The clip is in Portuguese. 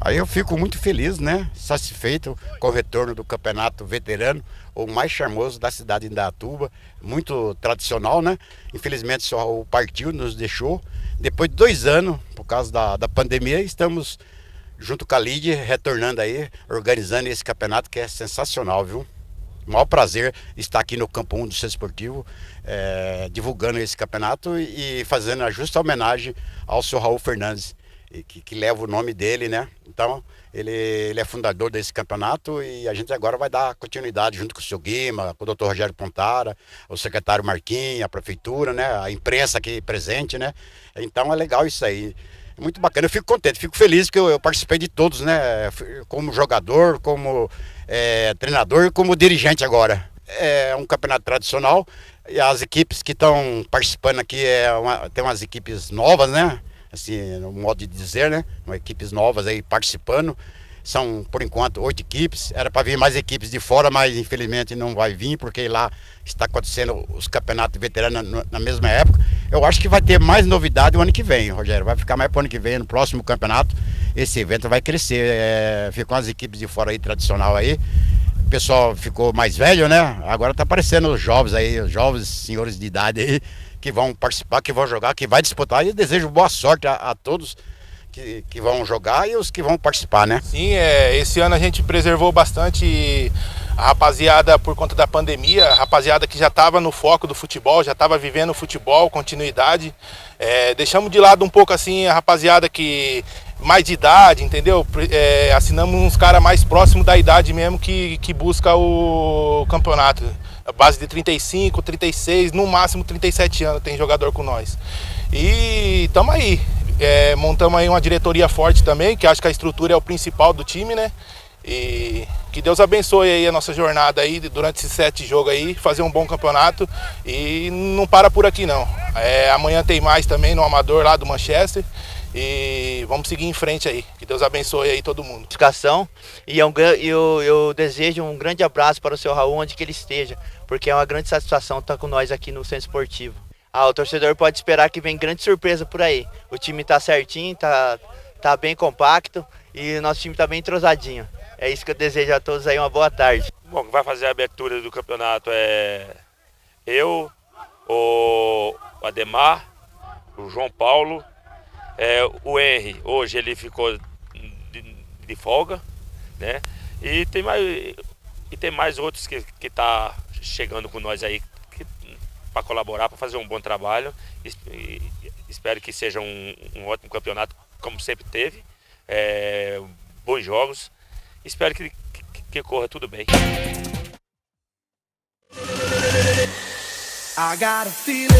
Aí eu fico muito feliz, né? Satisfeito com o retorno do campeonato veterano, o mais charmoso da cidade de Indatuba, muito tradicional, né? Infelizmente só o partido nos deixou. Depois de dois anos, por causa da, da pandemia, estamos junto com a Lid retornando aí, organizando esse campeonato que é sensacional, viu? maior prazer estar aqui no Campo 1 do Centro Esportivo, é, divulgando esse campeonato e fazendo a justa homenagem ao seu Raul Fernandes que, que, leva o nome dele, né? Então, ele, ele, é fundador desse campeonato e a gente agora vai dar continuidade junto com o seu Guima, com o doutor Rogério Pontara, o secretário Marquinhos, a prefeitura, né? A imprensa aqui presente, né? Então é legal isso aí. Muito bacana, eu fico contente, fico feliz que eu, eu participei de todos, né? Como jogador, como é, treinador e como dirigente agora. É um campeonato tradicional e as equipes que estão participando aqui é uma, tem umas equipes novas, né? assim, no modo de dizer, né? Uma equipes novas aí participando. São, por enquanto, oito equipes. Era para vir mais equipes de fora, mas infelizmente não vai vir, porque lá está acontecendo os campeonatos veteranos na, na mesma época. Eu acho que vai ter mais novidade o ano que vem, Rogério. Vai ficar mais para o ano que vem, no próximo campeonato. Esse evento vai crescer. É, ficam as equipes de fora aí, tradicional aí. O pessoal ficou mais velho, né? Agora está aparecendo os jovens aí, os jovens senhores de idade aí que vão participar, que vão jogar, que vai disputar. E desejo boa sorte a, a todos que, que, vão jogar e os que vão participar, né? Sim, é, esse ano a gente preservou bastante a rapaziada por conta da pandemia, a rapaziada que já estava no foco do futebol, já estava vivendo o futebol, continuidade. É, deixamos de lado um pouco assim a rapaziada que mais de idade, entendeu? É, assinamos uns caras mais próximos da idade mesmo que, que busca o campeonato base de 35, 36, no máximo 37 anos tem jogador com nós. E estamos aí. É, montamos aí uma diretoria forte também, que acho que a estrutura é o principal do time, né? E que Deus abençoe aí a nossa jornada aí durante esses sete jogos aí, fazer um bom campeonato e não para por aqui não. É, amanhã tem mais também no Amador lá do Manchester. E vamos seguir em frente aí. Que Deus abençoe aí todo mundo. E é um, eu, eu desejo um grande abraço para o seu Raul, onde que ele esteja, porque é uma grande satisfação estar com nós aqui no Centro Esportivo. Ah, o torcedor pode esperar que vem grande surpresa por aí. O time está certinho, tá, tá bem compacto e o nosso time está bem entrosadinho. É isso que eu desejo a todos aí, uma boa tarde. Bom, vai fazer a abertura do campeonato é eu, o Ademar, o João Paulo é, o Henry, hoje ele ficou de, de, folga, né? E tem mais, e tem mais outros que, que tá chegando com nós aí para colaborar, para fazer um bom trabalho. E, espero que seja um, um, ótimo campeonato, como sempre teve. É, bons jogos. Espero que, que, que corra tudo bem. I got a feeling.